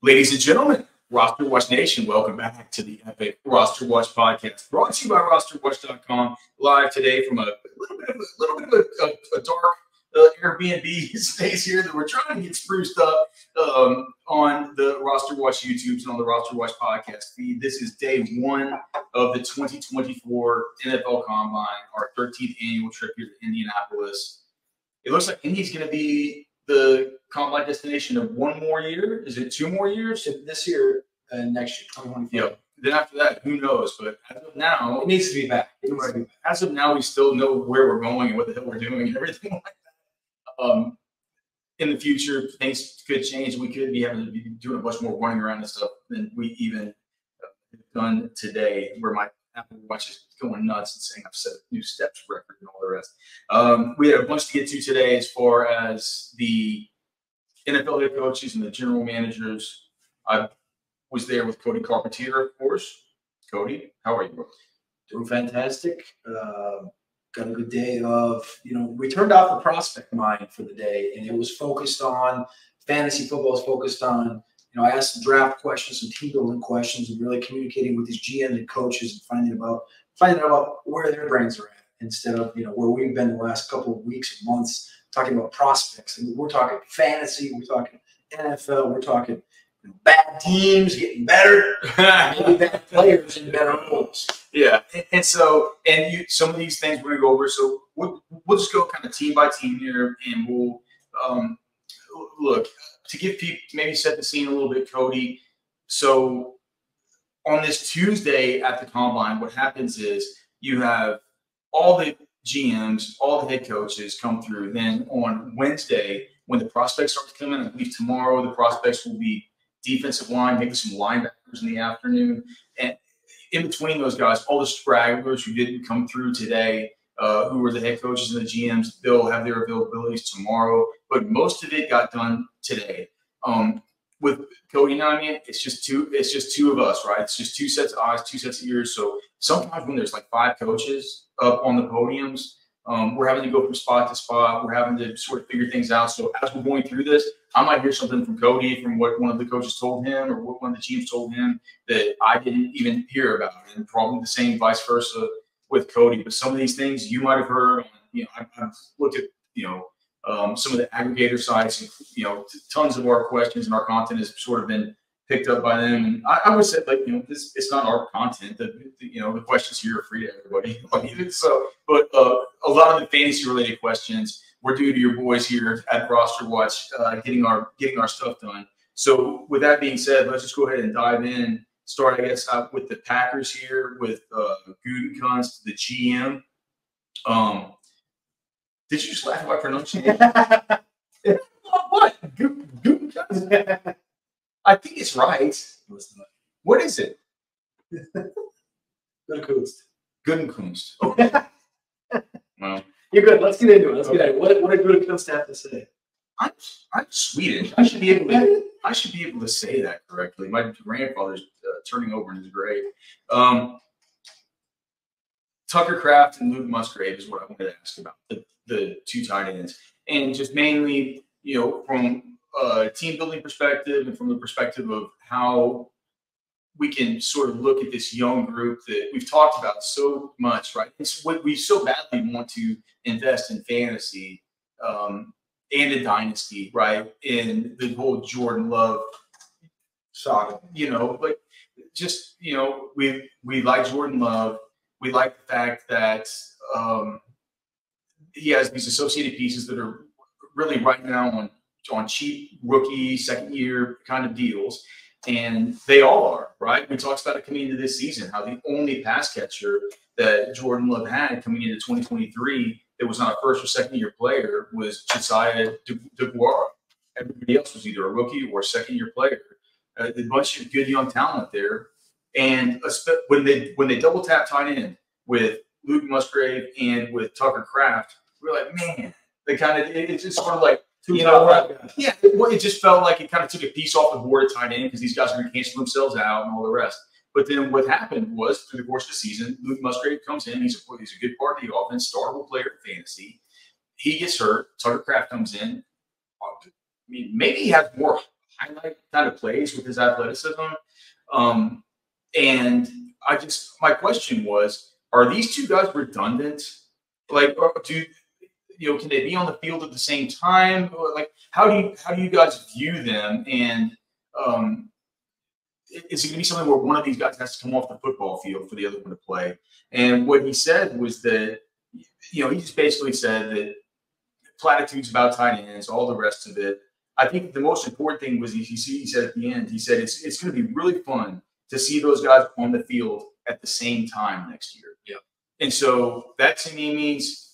Ladies and gentlemen, Roster Watch Nation, welcome back to the Epic Roster Watch podcast, brought to you by RosterWatch.com. Live today from a little bit of a, little bit of a, a, a dark uh, Airbnb space here that we're trying to get spruced up um, on the Roster Watch YouTube and on the Roster Watch podcast feed. This is day one of the 2024 NFL Combine, our 13th annual trip here to Indianapolis. It looks like Indy's going to be the combine destination of one more year? Is it two more years? So this year and next year, 2024. Yeah. Then after that, who knows? But as of now, It needs to be back. It needs to be back. as of now, we still know where we're going and what the hell we're doing and everything like that. Um, in the future, things could change. We could be having to be doing a bunch more running around and stuff than we even done today, where my Apple Watch is going nuts and saying I've set a new steps record and all the rest. Um, we had a bunch to get to today as far as the NFL head coaches and the general managers. I was there with Cody Carpentier, of course. Cody, how are you? Doing fantastic. Uh, got a good day of, you know, we turned off the prospect mind for the day and it was focused on fantasy football, is focused on, you know, I asked some draft questions, some team building questions, and really communicating with these GMs and coaches and finding about finding out about where their brains are at instead of, you know, where we've been the last couple of weeks and months talking about prospects. And we're talking fantasy, we're talking NFL, we're talking you know, bad teams getting better, maybe bad players in better roles. Yeah, and, and so and you some of these things we're gonna go over. So we'll, we'll just go kind of team by team here, and we'll um, look to give people maybe set the scene a little bit, Cody. So on this Tuesday at the combine, what happens is you have all the GMs, all the head coaches come through. Then on Wednesday, when the prospects start to come in, I believe tomorrow the prospects will be defensive line, maybe some linebackers in the afternoon, and in between those guys, all the stragglers who didn't come through today, uh, who were the head coaches and the GMs, they'll have their availabilities tomorrow. But most of it got done today. Um, with Cody and I it's just two. It's just two of us, right? It's just two sets of eyes, two sets of ears. So sometimes when there's like five coaches up on the podiums, um, we're having to go from spot to spot. We're having to sort of figure things out. So as we're going through this, I might hear something from Cody, from what one of the coaches told him, or what one of the teams told him that I didn't even hear about, and probably the same vice versa with Cody. But some of these things you might have heard. You know, I've, I've looked at you know um, some of the aggregator sites, and, you know, t- tons of our questions and our content has sort of been picked up by them. And I, I would say, like, you know, this it's not our content. The, the you know the questions here are free to everybody. So, but uh, a lot of the fantasy related questions we're due to your boys here at Roster Watch, uh, getting our getting our stuff done. So, with that being said, let's just go ahead and dive in. Start, I guess, out with the Packers here with uh, Gutekunst, the GM. Um, did you just laugh at my pronunciation? what? Gu- Gutekunst? I think it's right. What is it? Gutenkunst. Gutenkunst. Gutekunst. Okay. well, You're good. Let's get into it. Let's get into it. What, what did Gutenkunst have to say? I'm I'm Swedish. I should be able to I should be able to say that correctly. My grandfather's turning over in his grave. Um, Tucker Kraft and Luke Musgrave is what I wanted to ask about the, the two tight ends, and just mainly, you know, from a team building perspective and from the perspective of how we can sort of look at this young group that we've talked about so much, right? It's what we so badly want to invest in fantasy um, and a dynasty, right? In the whole Jordan Love saga, you know, like just you know, we we like Jordan Love. We like the fact that um, he has these associated pieces that are really right now on on cheap rookie second year kind of deals, and they all are right. We talked about it coming into this season, how the only pass catcher that Jordan Love had coming into 2023 that was not a first or second year player was Josiah De- DeGuara. Everybody else was either a rookie or a second year player. Uh, a bunch of good young talent there, and when they when they double tap tight end with Luke Musgrave and with Tucker Kraft, we're like, man, they kind of it, it's just sort of like Two you know, guys. yeah, it, well, it just felt like it kind of took a piece off the board at tight end because these guys are going to cancel themselves out and all the rest. But then what happened was through the course of the season, Luke Musgrave comes in. He's a, he's a good part of the offense, startable player in fantasy. He gets hurt. Tucker Kraft comes in. I mean, maybe he has more highlight kind of plays with his athleticism. Um, and I just my question was, are these two guys redundant? Like, do you know? Can they be on the field at the same time? Like, how do you how do you guys view them? And um, is it going to be something where one of these guys has to come off the football field for the other one to play? And what he said was that, you know, he just basically said that platitudes about tight ends, all the rest of it. I think the most important thing was he, he said at the end, he said it's it's going to be really fun to see those guys on the field at the same time next year. Yeah. And so that to me means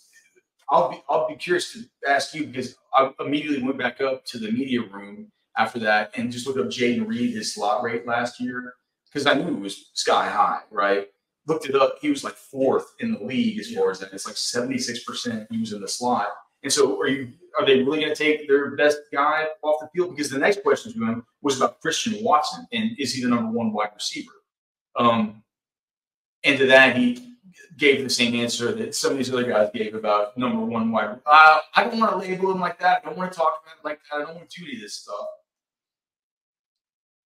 I'll be I'll be curious to ask you because I immediately went back up to the media room after that and just looked up Jayden Reed, his slot rate last year, because I knew it was sky high, right? Looked it up. He was like fourth in the league as far as that. It's like 76% he was in the slot. And so are you are they really going to take their best guy off the field? Because the next question to him was about Christian Watson and is he the number one wide receiver? Um, and to that he gave the same answer that some of these other guys gave about number one wide. Uh, I don't want to label him like that. I don't want to talk about it like that. I don't want to do any of this stuff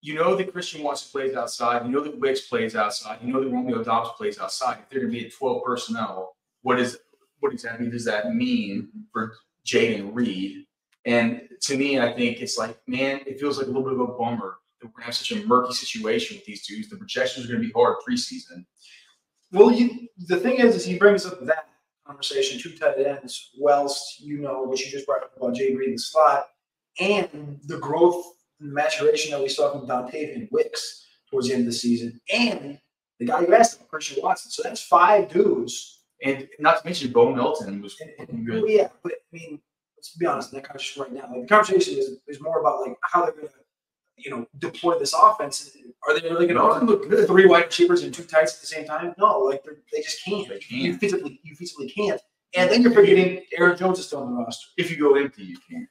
you know that Christian Watson plays outside. You know that Wicks plays outside. You know that Romeo Doubs plays outside. If they're going to be at 12 personnel, what is what exactly does that mean for Jayden Reed? And to me, I think it's like, man, it feels like a little bit of a bummer that we're to have such a murky situation with these dudes. The projections are going to be hard preseason. Well, you, the thing is, is he brings up that conversation, two tight ends, whilst you know what you just brought up about Jay Reed in the slot, and the growth and maturation that we saw from Dontayvion Wicks towards the end of the season, and the guy you asked Christian Watson. So that's five dudes. And not to mention Bo Melton was good. Yeah, but I mean, let's be honest, that conversation right now, like the conversation is, is more about like how they're gonna, you know, deploy this offense. Are they really gonna look good? Three wide receivers and two tights at the same time? No, like they just can't. They can't. You physically you physically can't. And then you're forgetting Aaron Jones is still on the roster. If you go empty, you can't.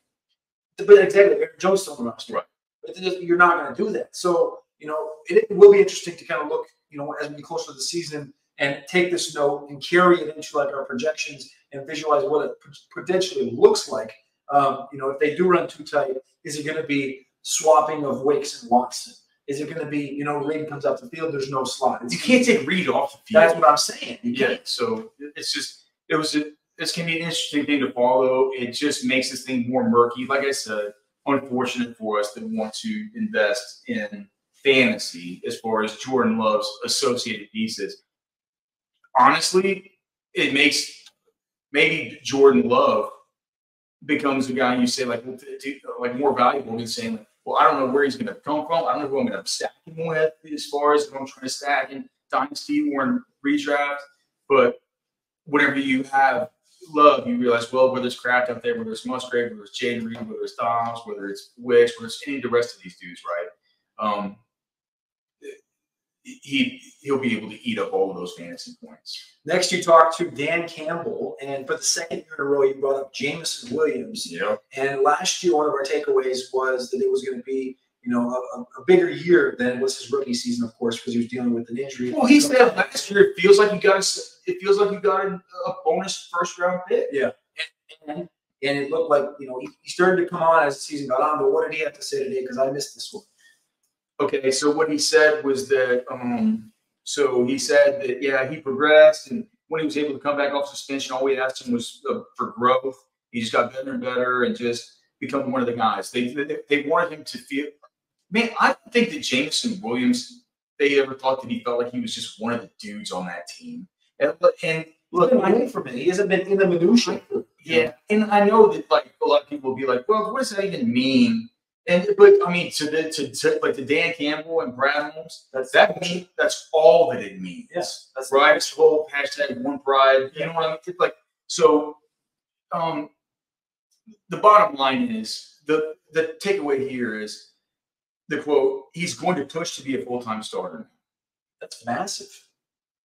But exactly, Aaron Jones is still on the roster. Right But you're not going to do that. So, you know, it, it, will be interesting to kind of look, you know, as we get closer to the season and take this note and carry it into like our projections and visualize what it potentially looks like. Um, you know, if they do run too tight, is it going to be swapping of Wicks and Watson? Is it going to be, you know, Reed comes off the field, there's no slot. It's, you can't take Reed off the field. That's what I'm saying. You yeah. So it's just, it was, a, this can be an interesting thing to follow. It just makes this thing more murky. Like I said, unfortunate for us that want to invest in fantasy as far as Jordan Love's associated pieces. Honestly, it makes maybe Jordan Love becomes a guy you say like like more valuable than saying like, well, I don't know where he's going to come from. I don't know who I'm going to stack him with as far as if I'm trying to stack in dynasty or in redraft. But whatever you have love, you realize, well, whether it's Kraft out there, whether it's Musgrave, whether it's Jayden Reed, whether it's Dobbs, whether it's Wicks, whether it's any of the rest of these dudes, right? Um, he he'll be able to eat up all of those fantasy points. Next, you talked to Dan Campbell, and for the second year in a row, you brought up Jameson Williams. Yeah. And last year, one of our takeaways was that it was going to be you know, a, a, bigger year than was his rookie season, of course, because he was dealing with an injury. Well, he said last year it feels like you got a, it feels like you got a, a bonus first round pick. Yeah, and, and, and, it looked like you know he, he, started to come on as the season got on. But what did he have to say today? Because I missed this one. Okay, so what he said was that um, so he said that yeah he progressed and when he was able to come back off suspension, all we asked him was uh, for growth. He just got better and better and just become one of the guys. They, they, they wanted him to feel Man, I don't think that Jameson Williams, they ever thought that he felt like he was just one of the dudes on that team. And, and look, away from it. He hasn't been in the minutia. Yeah, and I know that like a lot of people will be like, "Well, what does that even mean?" And but I mean, to the to, to like to Dan Campbell and Brad Holmes, that's that mean, that's all that it means. Yes, that's right. It's whole hashtag one pride. You know what I mean? It's like so. Um, the bottom line is the the takeaway here is the quote, he's going to push to be a full time starter. That's massive.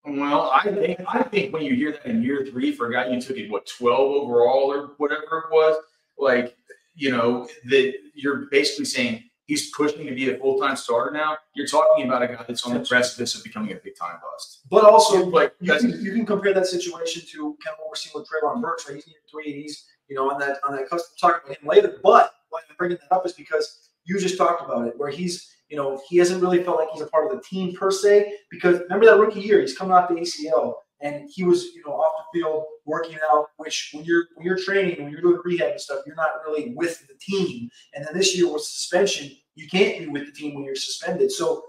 Well, I think I think when you hear that in year three for a guy you took it what twelve overall or whatever it was, like you know that you're basically saying he's pushing to be a full time starter now. You're talking about a guy that's on the precipice of becoming a big time bust. But also, like you can, you can compare that situation to kind of what we're seeing with Treylon Burks, right? He's in and he's you know on that on that custom talk about him later. But why I'm bringing that up is because you just talked about it, where he's you know he hasn't really felt like he's a part of the team per se. Because remember that rookie year, he's coming off the ACL and he was you know off the field working out. Which when you're when you're training, when you're doing rehab and stuff, you're not really with the team. And then this year with suspension, you can't be with the team when you're suspended. So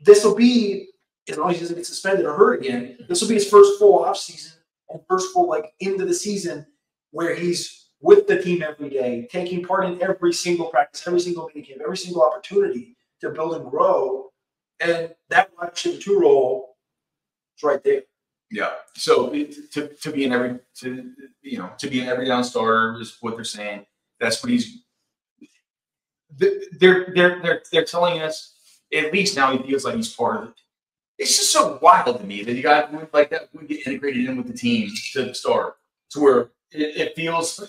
this will be as long as he doesn't get suspended or hurt again. This will be his first full off season and first full like into the season where he's with the team every day, taking part in every single practice, every single mini camp, every single opportunity to build and grow. And that receiver two role is right there. Yeah. So to, to be in every to you know to be an every down starter is what they're saying. That's what he's. They're they're they're they're telling us at least now he feels like he's part of it. It's just so wild to me that you got like that would get integrated in with the team to start to where it, it feels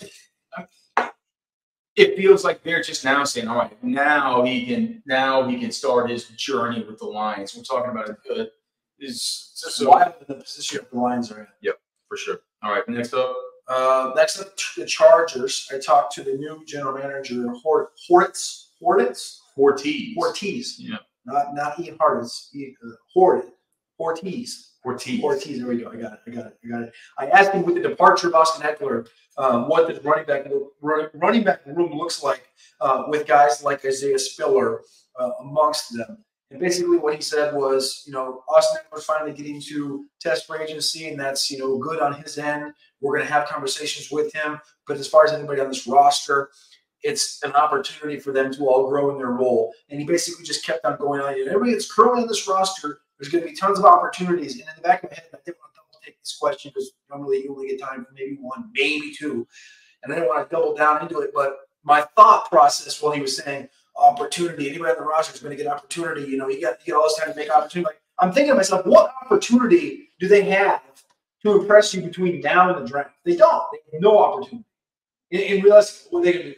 it feels like they're just now saying, all right, now he can now he can start his journey with the Lions. We're talking about a good is so wild in the position the Lions are in. Yep, for sure. All right, next up. Uh, next up, the Chargers. I talked to the new general manager, Hort, Hortz, Hortz, Ortiz. Ortiz. Yeah. Not not Ian Hartis. Uh, Horted. Ortiz. Ortiz. Ortiz. There we go. I got it. I got it. I got it. I asked him with the departure of Austin Ekeler, um, what the running back running back room looks like uh, with guys like Isaiah Spiller uh, amongst them. And basically, what he said was, you know, Austin Ekeler's finally getting to test for agency, and that's you know good on his end. We're going to have conversations with him. But as far as anybody on this roster, it's an opportunity for them to all grow in their role. And he basically just kept on going on. And everybody that's currently on this roster, there's going to be tons of opportunities. And in the back of my head, I didn't want to double take this question because normally you only get time for maybe one, maybe two. And I didn't want to double down into it. But my thought process while he was saying opportunity, anybody on the roster is going to get opportunity. You know, you got, you get all this time to make opportunity. Like, I'm thinking to myself, what opportunity do they have to impress you between now and the draft? They don't. They have no opportunity. In, in realistic, what they going to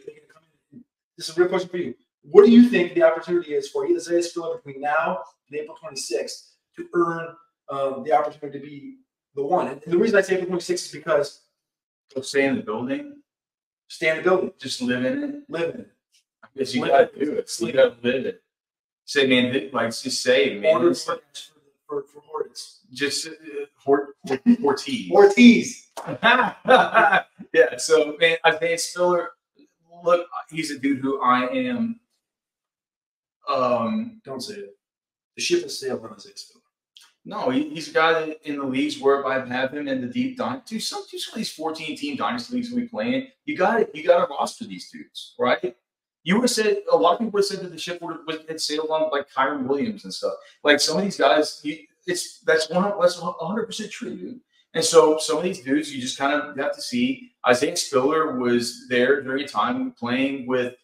do? This is a real question for you. What do you think the opportunity is for Isaiah Spiller between now and April 26th to earn um, the opportunity to be the one? And the reason I say April 26th is because so stay in the building, stay in the building, just live in it, live in it. I guess you got to do it. You got to live it. Say, man, like just say, man. Order for, for, for Hortons. Just uh, Hort, Ortiz. Ortiz. yeah. So, man, Isaiah Spiller look, he's a dude who I am. Um, Don't say it. The ship has sailed on Isaiah Spiller. No, he, he's a guy that in the leagues where I have him in the deep dynasty. Some, do some of these 14 team dynasty leagues we play in. You got it. You got to roster these dudes, right? You would have said a lot of people would have said that the ship would have had sailed on like Kyren Williams and stuff. Like some of these guys, you, it's that's one that's 100 percent true, dude. And so some of these dudes, you just kind of have to see. Isaiah Spiller was there during a time playing with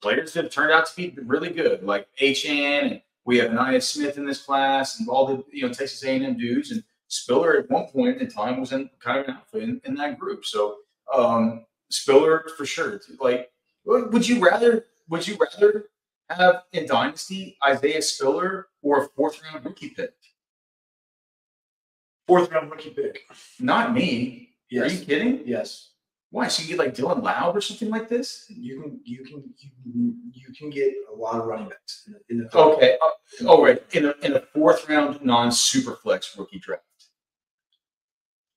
players that have turned out to be really good, like Achane, and we have Ainias Smith in this class, and all the you know Texas A&M dudes. And Spiller at one point in time was in kind of an outfit in, in that group. So um, Spiller for sure. Like, would you rather? Would you rather have in Dynasty Isaiah Spiller or a fourth round rookie pick? Fourth round rookie pick. Not me. Yes. Are you kidding? Yes. Why? So you get like Dylan Laube or something like this? You can you can you, you can get a lot of running backs in the, in the okay. Uh, oh right, in a in a fourth round non super flex rookie draft.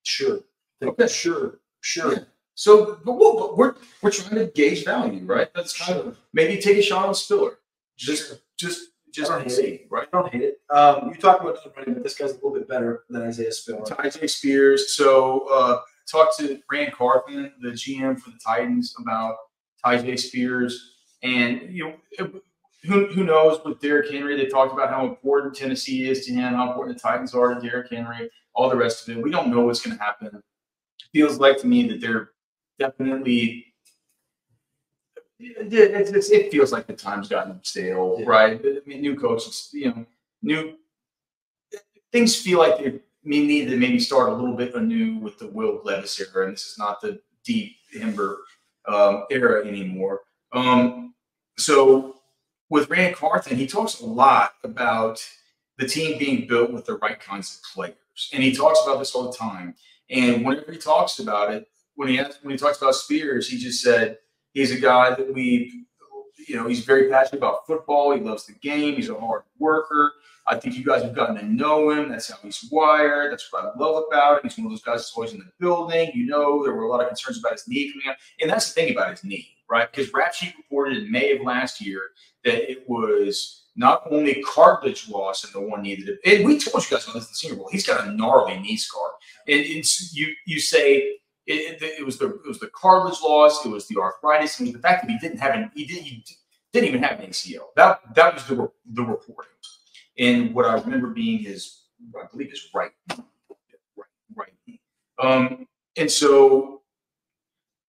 Sure. Okay. Sure. Sure. Yeah. So, but, we'll, but we're we're trying to gauge value, right? That's kind sure. of maybe take a shot on Spiller. Just sure. just just I don't hate it. Right? I don't hate it. Um, you talk about another running, but this guy's a little bit better than Isaiah Spiller. Tyjae Spears. So uh, talked to Ran Carthon, the GM for the Titans, about Tyjae Spears, and you know. Who, who knows with Derrick Henry? They talked about how important Tennessee is to him, how important the Titans are to Derrick Henry, all the rest of it. We don't know what's going to happen. It Feels like to me that they're definitely it, it, it feels like the time's gotten stale, yeah. right? I mean, new coaches, you know, new things feel like they need to maybe start a little bit anew with the Will Levis era, and this is not the deep Hember um, era anymore. Um, so with Ran Carthon, he talks a lot about the team being built with the right kinds of players, and he talks about this all the time. And whenever he talks about it, when he when he talks about Spears, he just said he's a guy that we you know, he's very passionate about football. He loves the game. He's a hard worker. I think you guys have gotten to know him. That's how he's wired. That's what I love about him. He's one of those guys that's always in the building. You know, there were a lot of concerns about his knee coming out. And that's the thing about his knee, right? Because Rap Sheet reported in May of last year that it was not only cartilage loss in the one knee that and we told you guys on this in the Senior Bowl, he's got a gnarly knee scar. And it's you you say it, it, it, was the it was the cartilage loss, it was the arthritis, and the fact that he didn't have an he, did, he didn't even have an ACL. That that was the the reporting. And what I remember being his, I believe his right, right, right. Um, and so,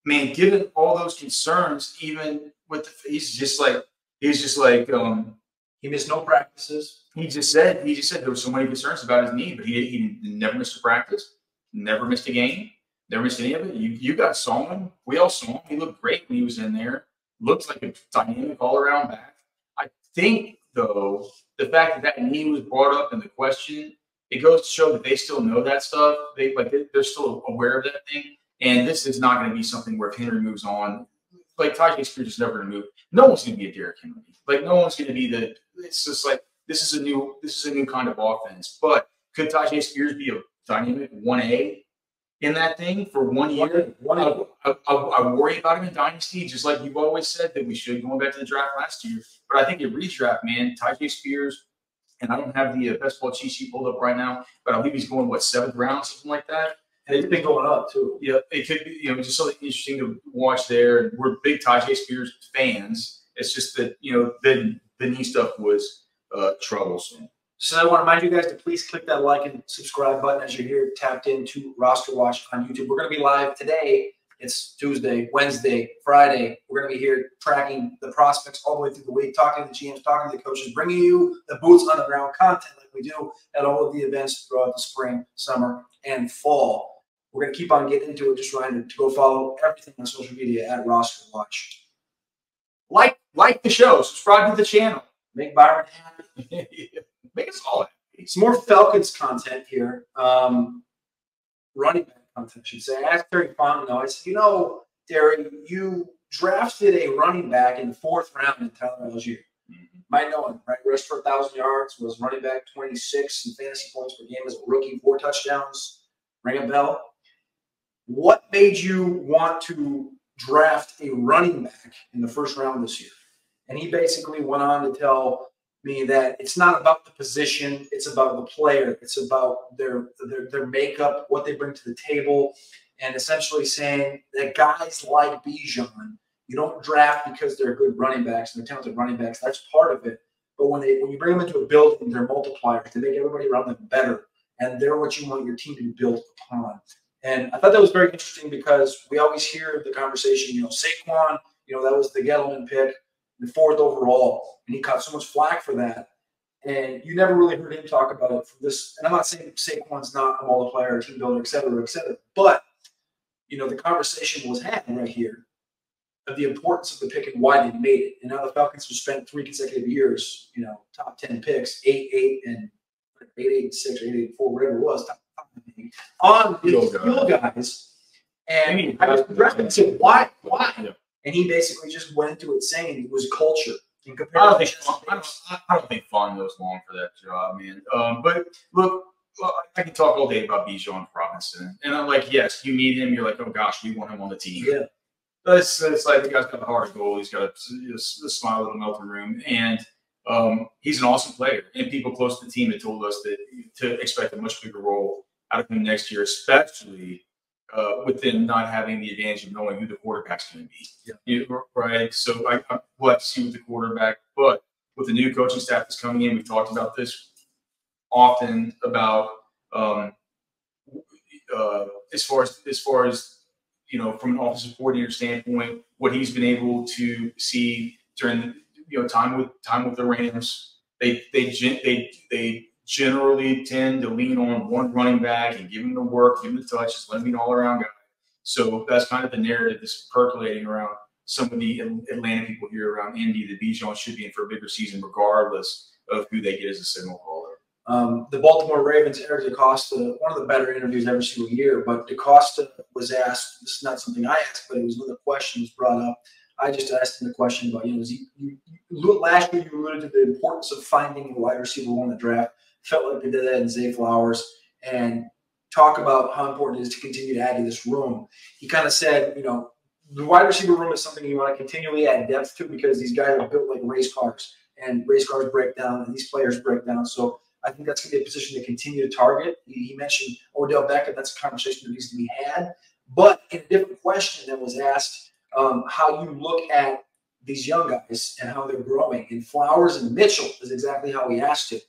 man, given all those concerns, even with the, he's just like he's just like um, he missed no practices. He just said he just said there were so many concerns about his knee, but he he never missed a practice, never missed a game, never missed any of it. You you guys saw him. We all saw him. He looked great when he was in there. Looks like a dynamic all around back. I think though the fact that that knee was brought up in the question, it goes to show that they still know that stuff. They like they're still aware of that thing. And this is not going to be something where if Henry moves on, like Tyjae Spears is never going to move. No one's going to be a Derrick Henry. Like no one's going to be the. It's just like this is a new this is a new kind of offense. But could Tyjae Spears be a dynamic one A in that thing for one year? One, one I, I, I, worry about him in dynasty, just like you've always said that we should going back to the draft last year. But I think in redraft, man, Tyjae Spears, and I don't have the uh, best ball cheat sheet pulled up right now, but I believe he's going what seventh round, something like that. And it's been going up too. Yeah, it could be, you know, just something interesting to watch there. We're big Tyjae Spears fans. It's just that, you know, the, the knee stuff was uh, troublesome. So I want to remind you guys to please click that like and subscribe button as you're here tapped into Roster Watch on YouTube. We're going to be live today. It's Tuesday, Wednesday, Friday. We're going to be here tracking the prospects all the way through the week, talking to the GMs, talking to the coaches, bringing you the boots on the ground content like we do at all of the events throughout the spring, summer, and fall. We're going to keep on getting into it. Just reminder to go follow everything on social media at Roster Watch. Like, like the show, subscribe to the channel. Make Byron happy. Make us all happy. Some more Falcons content here. Um, running back content, I should say. I asked Terry Fontenot, I said, you know, Terry, you drafted a running back in the fourth round in Tyler Allgeier. Mm-hmm. Might know him, right? Rushed for a thousand yards, was running back 26 in fantasy points per game as a rookie, four touchdowns. Ring a bell. What made you want to draft a running back in the first round this year? And he basically went on to tell me that it's not about the position, it's about the player, it's about their their, their makeup, what they bring to the table, and essentially saying that guys like Bijan, you don't draft because they're good running backs and they're talented running backs. That's part of it. But when they when you bring them into a building, they're multipliers. They make everybody around them better, and they're what you want your team to be built upon. And I thought that was very interesting because we always hear the conversation, you know, Saquon, you know, that was the Gettleman pick, the fourth overall, and he caught so much flack for that. And you never really heard him talk about it from this. And I'm not saying Saquon's not a multiplier, team builder, et cetera, et cetera. But, you know, the conversation was had right here of the importance of the pick and why they made it. And now the Falcons have spent three consecutive years, you know, top 10 picks, eight, eight, and eight, eight, six, or eight, eight, four, whatever it was, top on these fuel guys. And I was addressing and said, why? Why? Yeah. And he basically just went into it saying it was culture. I don't, think, I, don't, I don't think Fawn goes long for that job, man. Um, but look, I can talk all day about Bijan Robinson. And I'm like, yes, you need him. You're like, oh gosh, we want him on the team. Yeah. But it's, it's like the guy's got a heart goal. He's got a, a, a smile that'll melt the room. And um, he's an awesome player. And people close to the team have told us that to expect a much bigger role out of him next year, especially uh, with them not having the advantage of knowing who the quarterback's going to be. Yeah. You, right. So I, I, we'll have to see with the quarterback. But with the new coaching staff that's coming in, we've talked about this often about um, uh, as far as as far as you know from an offensive coordinator standpoint, what he's been able to see during you know time with time with the Rams. They they they they generally tend to lean on one running back and give him the work, give him the touches, let him be an all around guy. So that's kind of the narrative that's percolating around some of the Atlanta people here around Indy that Bijan should be in for a bigger season, regardless of who they get as a signal caller. Um, the Baltimore Ravens, Eric DeCosta, one of the better interviews every single year. But DeCosta was asked, this is not something I asked, but it was the question was brought up I just asked him the question about, you know, he, you, last year you alluded to the importance of finding a wide receiver in the draft. Felt like they did that in Zay Flowers. And talk about how important it is to continue to add to this room. He kind of said, you know, the wide receiver room is something you want to continually add depth to because these guys are built like race cars and race cars break down and these players break down. So I think that's going to be a position to continue to target. He mentioned Odell Beckham. That's a conversation that needs to be had. But in a different question that was asked, um, how you look at these young guys and how they're growing. And Flowers and Mitchell is exactly how we asked it.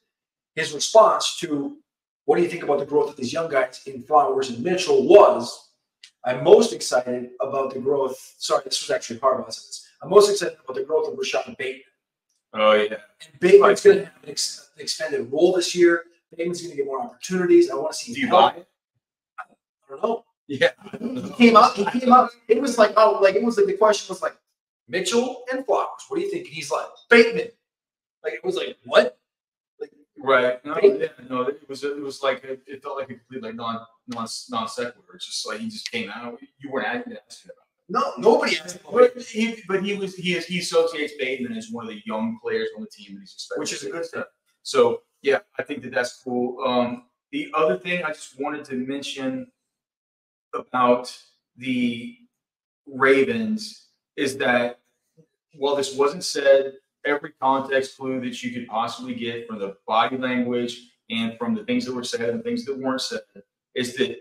His response to what do you think about the growth of these young guys in Flowers and Mitchell was I'm most excited about the growth. Sorry, this was actually Harbaugh's. I'm most excited about the growth of Rashod Bateman. Oh yeah, and Bateman's going to have an, ex- an, expanded role this year. Bateman's going to get more opportunities. I want to see. Do you buy it? I don't know. Yeah, he came up. He came up. It was like oh, like it was like the question was like Mitchell and Flowers. What do you think? And he's like Bateman. Like it was like what? Right. No, yeah, no, it was it was like it, it felt like a complete like non non non sequitur. It's just like he just came out. You weren't asking about. It. No, nobody asked but he, but he was he is he associates Bateman as one of the young players on the team, and he's expected, which is a good thing. So yeah, I think that that's cool. Um, the other thing I just wanted to mention about the Ravens is that while this wasn't said every context clue that you could possibly get from the body language and from the things that were said and things that weren't said is that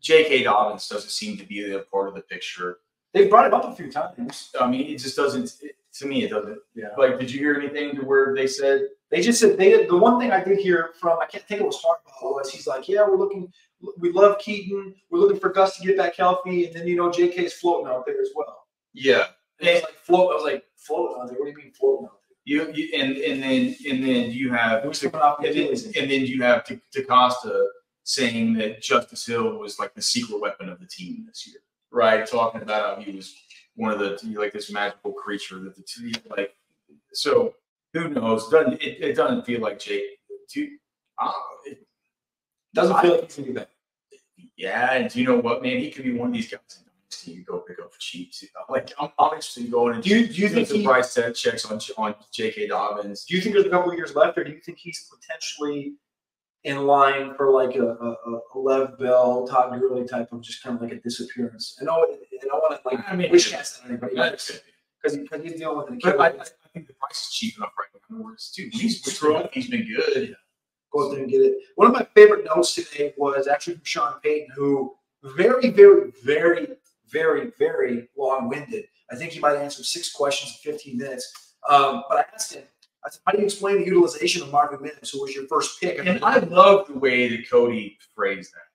J.K. Dobbins doesn't seem to be a part of the picture. They brought him up a few times. I mean, it just doesn't. It, to me, it doesn't. Yeah. Like, did you hear anything to where they said they just said they? The one thing I did hear from I can't think it was Harbaugh was he's like, yeah, we're looking, we love Keaton, we're looking for Gus to get back healthy, and then you know J.K. is floating out there as well. Yeah. And it's like float. I was like floating out there. What do you mean floating out there? You, you and and then and then you have and then, and then you have DeCosta saying that Justice Hill was like the secret weapon of the team this year, right? Talking about how he was one of the like this magical creature that the team like. So who knows? Doesn't it, it doesn't feel like Jake? To, uh, it doesn't feel like he's gonna do that. Yeah, and do you know what, man? He could be one of these guys you go pick up cheap. Like I'm, I'm interested in going and do you, do you think the price tag checks on on J.K. Dobbins? Do you think there's a couple years left, or do you think he's potentially in line for like a, a, a Lev Bell, Todd Gurley type of just kind of like a disappearance? I know, and I want to like I mean, wish cast on anybody because because he's dealing with an Achilles. I, I, think the price is cheap enough right now. Dude, he's, he's been good. Yeah. Go out there and get it. One of my favorite notes today was actually from Sean Payton, who very, very, very very, very long winded. I think he might answer six questions in 15 minutes. Um, but I asked him, I said, how do you explain the utilization of Marvin Mims, who was your first pick? And I love the way that Cody phrased that.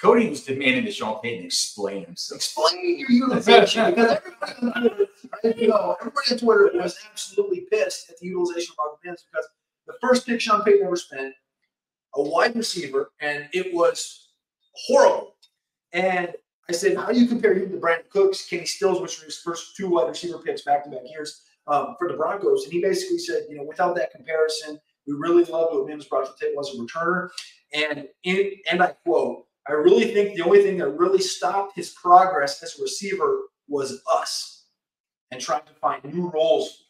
Cody was demanding that Sean Payton explain himself. Explain your utilization because everybody on Twitter, you know, everybody on Twitter was absolutely pissed at the utilization of Marvin Mims because the first pick Sean Payton ever spent, a wide receiver, and it was horrible. And I said, how do you compare him to Brandin Cooks, Kenny Stills, which were his first two wide receiver picks back to back years um, for the Broncos? And he basically said, you know, without that comparison, we really loved what Mims brought to the table as a returner. And in, and I quote, I really think the only thing that really stopped his progress as a receiver was us and trying to find new roles.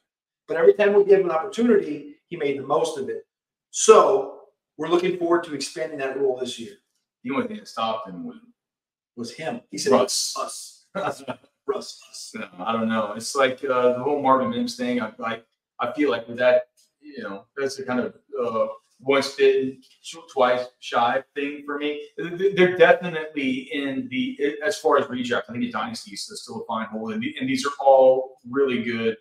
But every time we gave him an opportunity, he made the most of it. So we're looking forward to expanding that role this year. The only thing that stopped him was was him. He said Russ. us. Russ. Us. No, I don't know. It's like uh, the whole Marvin Mims thing. I like. I feel like with that, you know, that's a kind of uh, once bitten, twice shy thing for me. They're definitely in the as far as redraft. I think the dynasty is still a fine hole, and, and these are all really good.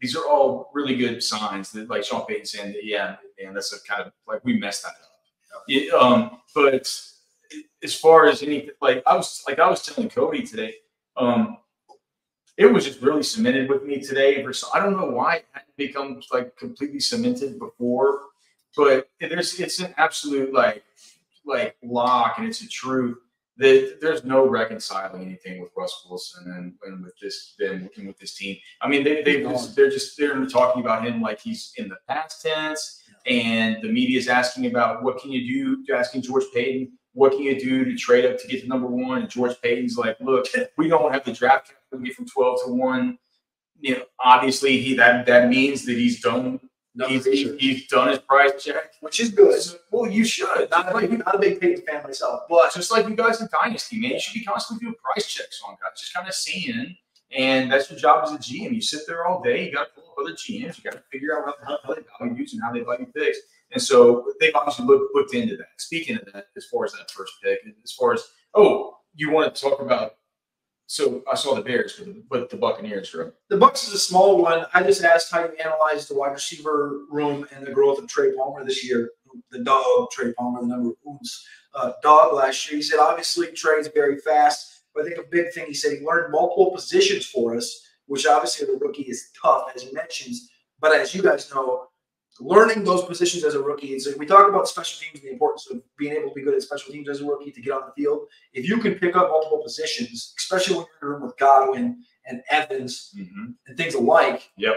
These are all really good signs that, like Sean Payton saying, that, yeah, man, that's a kind of like we messed that up. Yeah, um, but as far as anything, like I was like I was telling Cody today, um, it was just really cemented with me today. I don't know why it hadn't become like completely cemented before, but there's it's an absolute like like lock and it's a truth that there's no reconciling anything with Russ Wilson and, and with this them working with this team. I mean, they they just, they're just they're talking about him like he's in the past tense, and the media is asking about what can you do, asking George Paton what can you do to trade up to get to number one? And George Paton's like, look, we don't have the draft cap. We get from 12 to 1. you know, obviously he that that means that he's done he's, he's, he's done his price check. which is good. Well, you should. Not a Like, big, not a big Peyton fan myself, but just like you guys in Dynasty, man, you should be constantly doing price checks on guys, just kind of seeing. And that's your job as a GM. You sit there all day. You got to pull up other GMs. You got to figure out how, how they value you and how they value picks. And so they've obviously looked, looked into that. Speaking of that, as far as that first pick, as far as oh, you want to talk about? So I saw the Bears, but the, Buccaneers, right? the Bucks is a small one. I just asked how you analyze the wide receiver room and the growth of Trey Palmer this year. The dog, Trey Palmer, the number of. Uh, dog last year. He said obviously Trey's very fast, but I think a big thing he said he learned multiple positions for us, which obviously the rookie is tough, as he mentions. But as you guys know, learning those positions as a rookie, like we talk about special teams and the importance of being able to be good at special teams as a rookie to get on the field. If you can pick up multiple positions, especially when you're in a room with Godwin and Evans Mm-hmm. and things alike, Yep.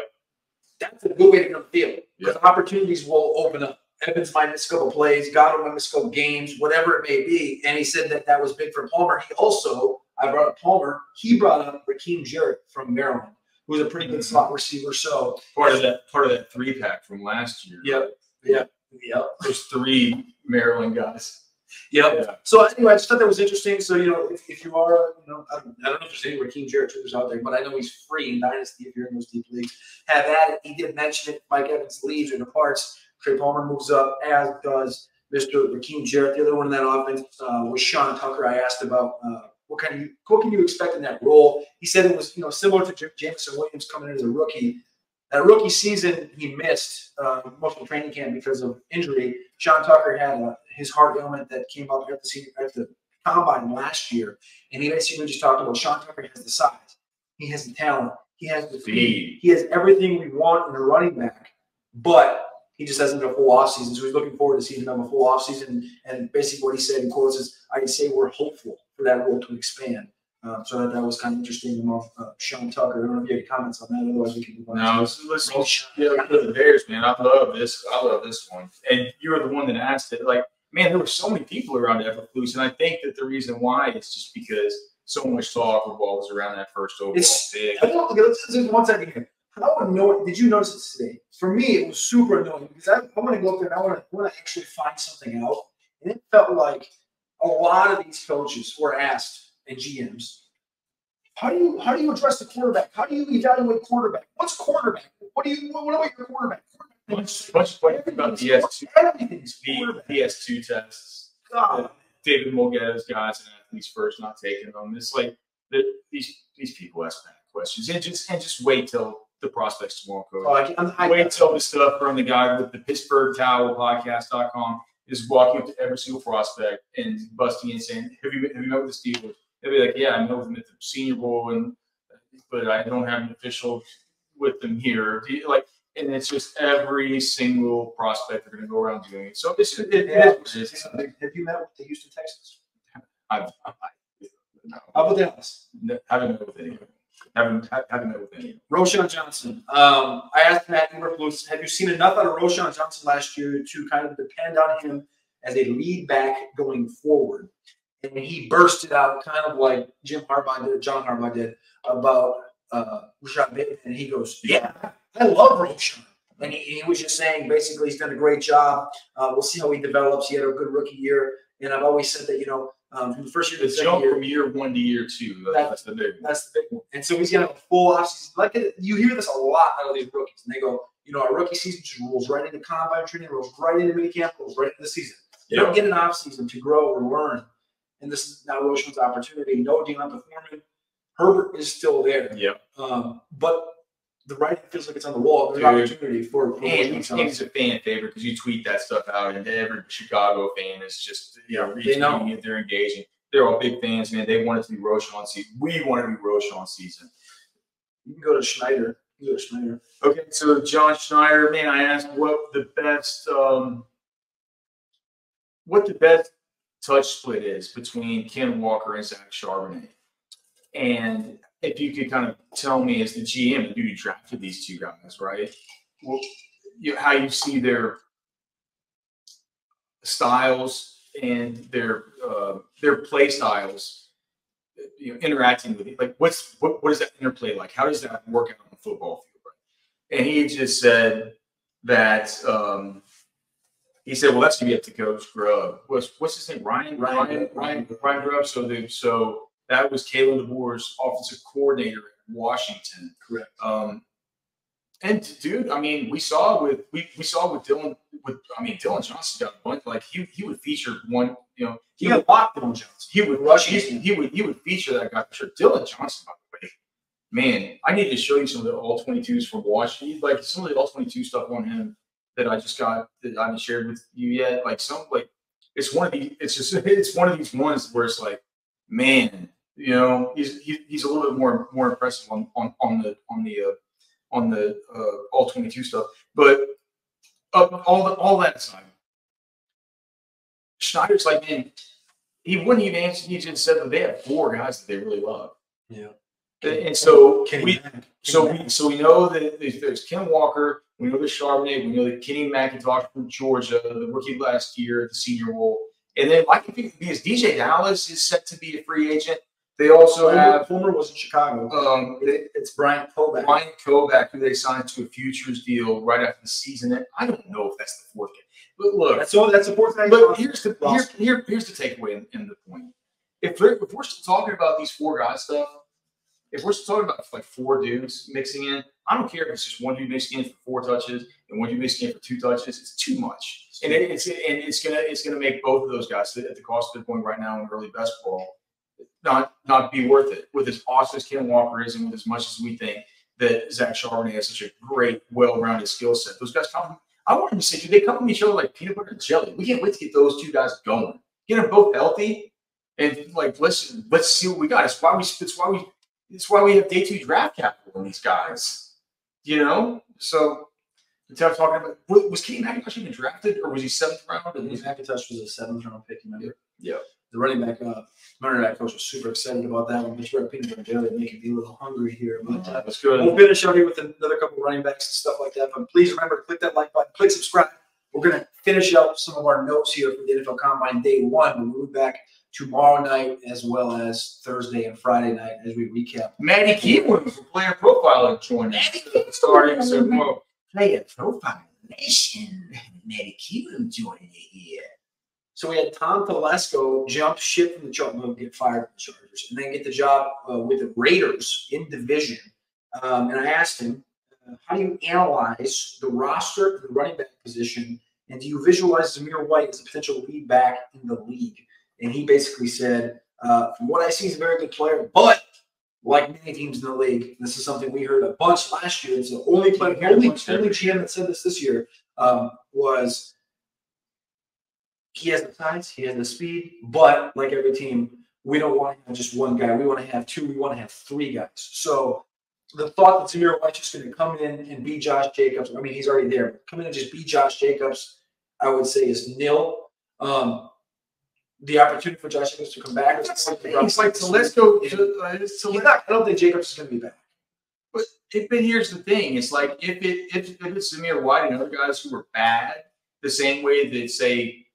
that's a good way to get on the field because opportunities will open up. Evans might miss a couple plays, Godwin might miss a couple games, whatever it may be. And he said that that was big for Palmer. He also, I brought up Palmer, he brought up Rakim Jarrett from Maryland, who's a pretty good slot receiver. So, Part of that part of that three pack from last year. Yep. Yep. yep. Those three Maryland guys. Yep. Yeah. So anyway, I just thought that was interesting. So you know, if, if you are, you know, I don't, I don't know if there's any Rakim Jarrett tutors out there, but I know he's free in Dynasty if you're in those deep leagues. Have at it. He did mention it. Mike Evans leaves or departs. Trey Palmer moves up, as does Mr. Rakim Jarrett. The other one in that offense uh, was Sean Tucker. I asked about uh, what kind of what can you expect in that role. He said it was you know similar to J- Jameson Williams coming in as a rookie. That rookie season, he missed uh, most of training camp because of injury. Sean Tucker had uh, his heart ailment that came up at the senior, at the combine last year, and he basically just talked about Sean Tucker has the size, he has the talent, he has the speed, Speed. he has everything we want in a running back, but he just hasn't had a full offseason. So he's looking forward to seeing him have a full offseason. And basically, what he said in quotes is, "I can say we're hopeful for that role to expand." Uh, so that, that was kind of interesting about uh, Sean Tucker. I don't know if you have any comments on that. Otherwise, we can move on. No, to- listen, for the Bears, man. I love this. I love this one. And you were the one that asked it. Like, man, there were so many people around Eberflus, and I think that the reason why is just because so much talk revolves around that first overall It's- pick. I don't, let's just one second here. How annoying did you notice it today? For me, it was super annoying because I, I want to go up there and I want to, want to actually find something out. And it felt like a lot of these coaches were asked and GMs, how do you how do you address the quarterback? How do you evaluate quarterback? What's quarterback? What do you what, what about your quarterback? Like about the S2, Everything's the, quarterback. the S2 tests. David Mulgeta's guys and athletes first, not taking them. It's like the, these these people ask bad questions, and just and just wait till the prospects tomorrow, coach. Oh, I, I, wait till the stuff from the guy with the Pittsburgh Towel podcast.com is walking up to every single prospect and busting in saying, Have you have you met with the Steelers? They'll be like, Yeah, I met with them at the senior bowl and but I don't have an official with them here. Like and it's just every single prospect they're gonna go around doing it. So it's it, it is what it is. have you met with the Houston Texans? I've, I, no, How about Dallas? no, haven't met with any of them. Haven't haven't met with. Roschon Johnson. Um, I asked Matt Eberflus, have you seen enough out of Roschon Johnson last year to kind of depend on him as a lead back going forward? And he bursted out kind of like Jim Harbaugh did, John Harbaugh did about uh, Rashod Bateman. And he goes, yeah, I love Roschon. And he, he was just saying basically he's done a great job. Uh, we'll see how he develops. He had a good rookie year. And I've always said that, you know, um, from the first year to The second jump year, from year one to year two, That- that's the big one. that's the big one. And so he's got a full offseason. Like you hear this a lot out of these rookies, and they go, you know, our rookie season just rolls right into combine training, rolls right into minicamp, rolls right into the season. You don't get an offseason to grow or learn. And this is now Roschon's opportunity. No D'Onta Foreman. Herbert is still there. Yep. Um, but the writing feels like it's on the wall. There's Dude. opportunity for, And he's, he's a fan favorite because you tweet that stuff out, and every Chicago fan is just you know They know. it. They're engaging. They're all big fans, man. They want it to be Roschon season. We want it to be Roschon season. You can go to Schneider. Go to Schneider. Okay, so John Schneider, man, I asked what the best, um, what the best touch split is between Ken Walker and Zach Charbonnet, and if you could kind of tell me as the GM, you drafted these two guys, right? Well, you, how you see their styles and their uh, their play styles you know, interacting with you. Like, what's what, what is that interplay like? How does that work out on the football field? Right? And he just said that um, he said, "Well, that's gonna be up to Coach Grubb. What's what's his name? Ryan Ryan Ryan Ryan Grubb. So the so that was Kalen DeBoer's offensive coordinator in Washington. Correct. Um, and dude, I mean, we saw with we, we saw with Dillon with I mean Dillon Johnson got one like he he would feature one you know he got locked Dillon Johnson. He would rush he, he would he would feature that guy for sure. Dillon Johnson, by the way, man, I need to show you some of the all twenty twos from Washington. Like some of the all twenty two stuff on him that I just got that I haven't shared with you yet. Like some like it's one of these. It's just it's one of these ones where it's like, man, you know, he's he, he's a little bit more more impressive on on on the on the uh, on the uh, all twenty two stuff. But uh, all the, all that aside, Schneider's like, man, he wouldn't even answer. He just said that they have four guys that they really love. Yeah. And so Kenny we, Mack. So Mack. we, so we know that there's, Ken Walker. We know there's Charbonnet. We know that Kenny McIntosh from Georgia, the rookie last year at the Senior Bowl. And then, like, because DeeJay Dallas is set to be a free agent, they also Fulmer, have Fulmer was in Chicago. um, It- it's Brian Kovac. Ryan Kovac, who they signed to a futures deal right after the season. And I don't know if that's the fourth game. But look, That's all. That's the fourth thing. but here's the here, here, here's the takeaway in, in the point. If we're, if we're still talking about these four guys stuff, if we're still talking about like four dudes mixing in, I don't care if it's just one dude mixing in for four touches and one dude mixing in for two touches. It's too much, and it, it's and it's gonna it's gonna make both of those guys at the cost of the point right now in early best ball not not be worth it. With as awesome as Ken Walker is, and with as much as we think that Zach Charbonnet has such a great, well-rounded skill set, those guys come. I want them to say, dude, they come from each other like peanut butter and jelly. We can't wait to get those two guys going, get them both healthy, and like let's let's see what we got. It's why we it's why we it's why we have day two draft capital on these guys. You know, so. Instead of talking about was was Kenny McIntosh even drafted, or was he seventh round? And Kenny McIntosh was a seventh round pick. Remember? Yeah. The running back, uh, running back coach was super excited about that one. But you're peanut butter and jelly, making me a little hungry here. But uh, That's good. We'll finish out here with another couple of running backs and stuff like that. But please remember to click that like button, click subscribe. We're going to finish up some of our notes here for the NFL Combine Day One. We'll move back tomorrow night as well as Thursday and Friday night as we recap. Maddie Keelan from Player Profiling joined us. Starting so well. Player Profile Nation. Maddie Keelan joining you here. So we had Tom Telesco jump ship from the Chargers, get fired from the Chargers, and then get the job uh, with the Raiders in division. Um, and I asked him, uh, how do you analyze the roster, the running back position, and do you visualize Zamir White as a potential lead back in the league? And he basically said, uh, from what I see, he's a very good player, but like many teams in the league, this is something we heard a bunch last year. It's the only player, only, only GM that said this this year um, was he has the size, he has the speed, but like every team, we don't want to have just one guy. We want to have two. We want to have three guys. So the thought that Zamir White's just going to come in and be Josh Jacobs. I mean, he's already there. Come in and just be Josh Jacobs, I would say is nil. Um, the opportunity for Josh Jacobs to come back. It's like so let's go. To, uh, so let's- not- I don't think Jacobs is going to be back. But if, but here's the thing: it's like if it if, if it's Zamir White and other guys who were bad, the same way that say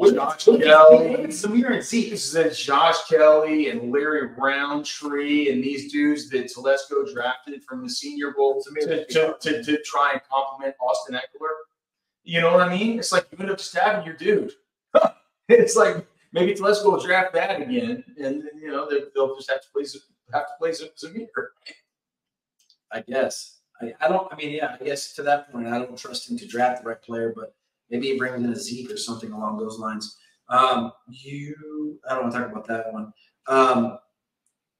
Josh Kelley, Zamir and Zeke. this is Josh Kelley and Larry Rountree and these dudes that Telesco drafted from the Senior Bowl to, to, to, to try and compliment Austin Ekeler. You know what I mean? It's like you end up stabbing your dude. it's like maybe Telesco will draft that again, and you know they- they'll just have to play have to play Zamir. I guess. I, I don't. I mean, yeah. I guess to that point, I don't trust him to draft the right player, but maybe he brings in a Zeke or something along those lines. Um, you. I don't want to talk about that one. Um,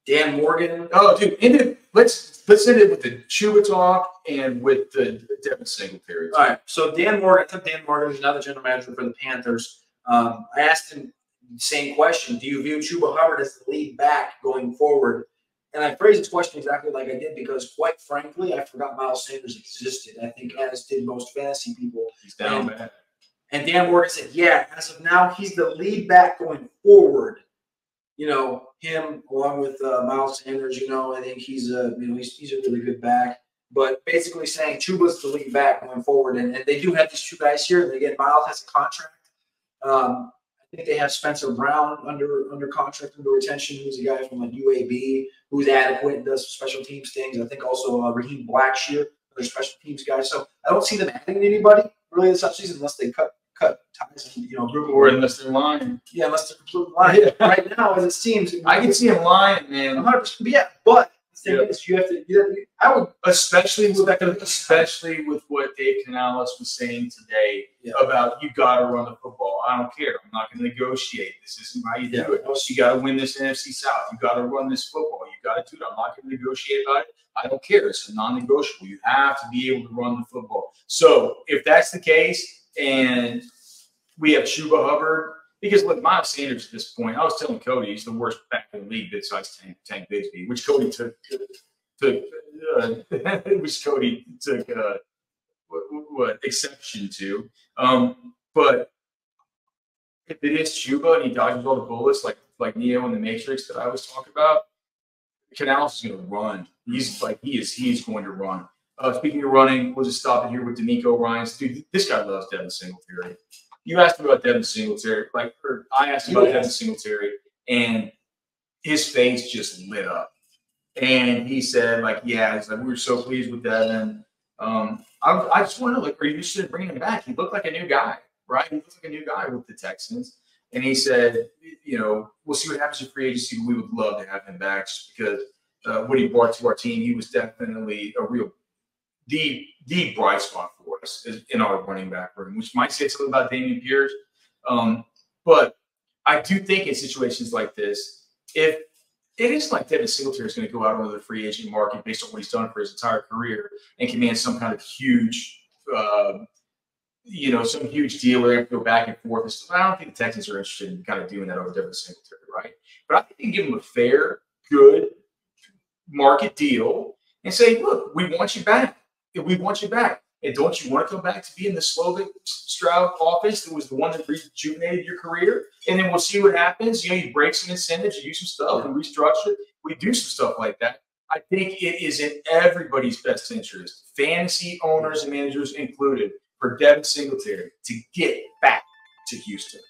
Dan Morgan. Oh, dude, end it. Let's let's end it with the Chuba talk and with the Devin Singletary. All right. So Dan Morgan. I took Dan Morgan, who's now the general manager for the Panthers. Um, I asked him same question: Do you view Chuba Hubbard as the lead back going forward? And I phrased this question exactly like I did because, quite frankly, I forgot Miles Sanders existed. I think, as did most fantasy people. He's down bad. And Dan Morgan said, yeah, as of now, he's the lead back going forward. You know, him along with uh, Miles Sanders, you know, I think he's a, you know, he's, he's a really good back. But basically saying Chuba's the lead back going forward. And, and they do have these two guys here. And again, Miles has a contract. Um, I think they have Spencer Brown under under contract under retention, who's a guy from like UAB who's adequate and does special teams things. I think also uh, Raheem Blackshear, other special teams guy. So I don't see them adding anybody really this offseason unless they cut cut ties and you know group or unless they're lying. Yeah, unless they're completely lying. right now, as it seems, I can see them lying, man. 100. percent Yeah, but the thing is, you have to. You have to I would, especially with especially with what Dave Canales was saying today yeah. about you got to run the football. I don't care. I'm not going to negotiate. This isn't how you do yeah. it. You got to win this NFC South. You got to run this football. You got to do it. I'm not going to negotiate about it. I don't care. It's a non-negotiable. You have to be able to run the football. So if that's the case, and we have Chuba Hubbard. Because look, Miles Sanders at this point, I was telling Cody he's the worst back in the league besides Tank, Tank Bigsby, which Cody took took uh, which Cody took uh, what, what, exception to. Um, but if it is Chuba and he dodges all the bullets like like Neo in the Matrix that I was talking about, Canales is going to run. He's like he is. He's going to run. Uh, speaking of running, we'll just stop it here with DeMeco Ryans. Dude, this guy loves Devin Singletary. You asked me about Devin Singletary, like, or I asked about Devin Singletary, and his face just lit up. And he said, like, yeah, it's like we were so pleased with Devin. Um, I, I just want to like, are you interested in bringing him back? He looked like a new guy, right? He looked like a new guy with the Texans. And he said, you know, we'll see what happens in free agency. We would love to have him back just because uh, what he brought to our team, he was definitely a real the the bright spot for us in our running back room, which might say something about Dameon Pierce. Um, but I do think in situations like this, if it isn't like Devin Singletary is going to go out onto the free agent market based on what he's done for his entire career and command some kind of huge, uh, you know, some huge deal where they have to go back and forth. I don't think the Texans are interested in kind of doing that over Devin Singletary, right? But I think they can give him a fair, good market deal and say, look, we want you back we want you back. And don't you want to come back to be in the Slovic Stroud office that was the one that rejuvenated your career? And then we'll see what happens. You know, you break some incentives, you do some stuff and restructure. We do some stuff like that. I think it is in everybody's best interest, fantasy owners and managers included, for Devin Singletary to get back to Houston.